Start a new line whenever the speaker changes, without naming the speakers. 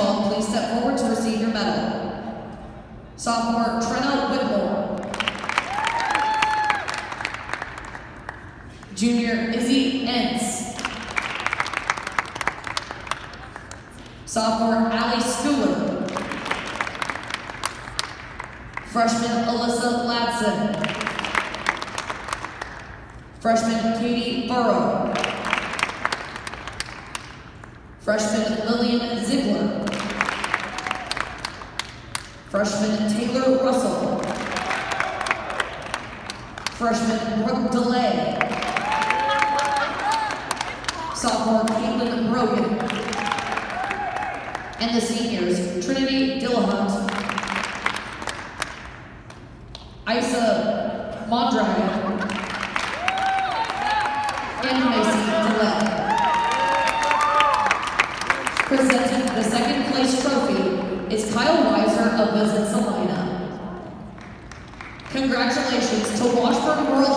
called, please step forward to receive your medal. Sophomore Trina Whitmore. Junior Izzy Entz. Sophomore Allie Schooler. Freshman Alyssa Ladson. Freshman Katie Burrow. Freshman Lillian Zeigler. Freshman Taylor Russell. Freshman Brooke DeLay. Sophomore Caitlin Brogan. And the seniors, Trinity Dillahunt. Isa Mondragon. And Macy Presenting the second place trophy is Kyle Weiser of Visit Salina. Congratulations to Washburn School